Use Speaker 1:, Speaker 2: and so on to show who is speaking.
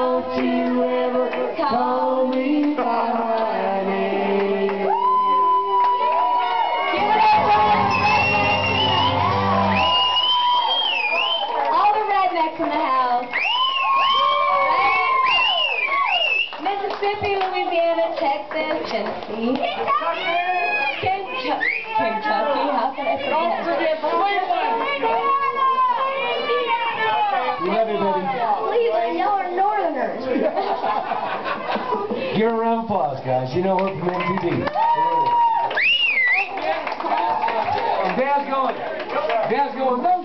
Speaker 1: Don't you ever call me by my name.
Speaker 2: All the rednecks in the house. Mississippi, Louisiana, Texas, Tennessee. Kentucky. Kentucky. How can I forget?
Speaker 1: Give her a round of applause, guys. You know her from MTV. And Dad's going. Dad's going.